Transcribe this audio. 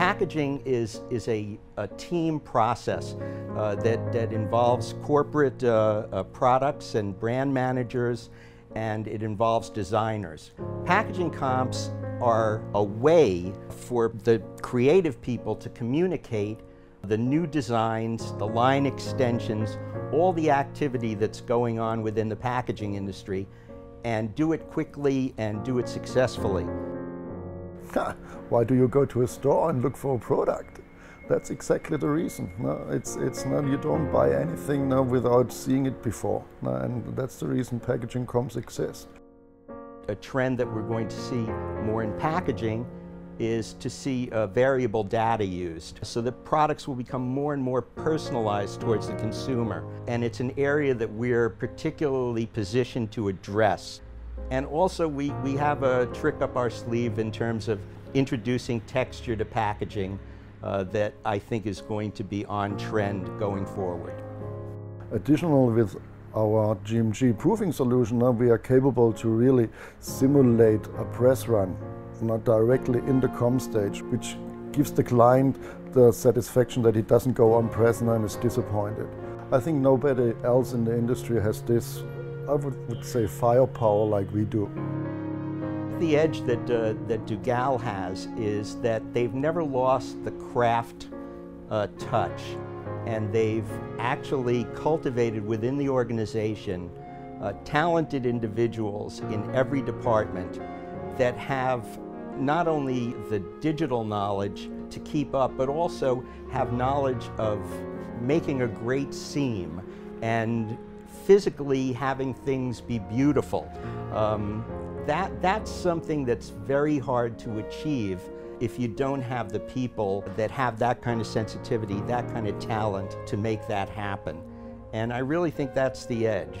packaging is, is a, a team process uh, that, that involves corporate uh, uh, products and brand managers, and it involves designers. Packaging comps are a way for the creative people to communicate the new designs, the line extensions, all the activity that's going on within the packaging industry, and do it quickly and do it successfully. Why do you go to a store and look for a product? That's exactly the reason. No, it's it's no, you don't buy anything now without seeing it before, no, and that's the reason packaging comps exist. A trend that we're going to see more in packaging is to see uh, variable data used. So that products will become more and more personalized towards the consumer. And it's an area that we're particularly positioned to address. And also we, we have a trick up our sleeve in terms of introducing texture to packaging uh, that I think is going to be on trend going forward. Additional with our GMG proofing solution, now we are capable to really simulate a press run, not directly in the comp stage, which gives the client the satisfaction that he doesn't go on press and is disappointed. I think nobody else in the industry has this, I would, would say, firepower like we do. The edge that, uh, that Duggal has is that they've never lost the craft uh, touch and they've actually cultivated within the organization uh, talented individuals in every department that have not only the digital knowledge to keep up, but also have knowledge of making a great seam and physically having things be beautiful. Um, that, that's something that's very hard to achieve if you don't have the people that have that kind of sensitivity, that kind of talent to make that happen. And I really think that's the edge.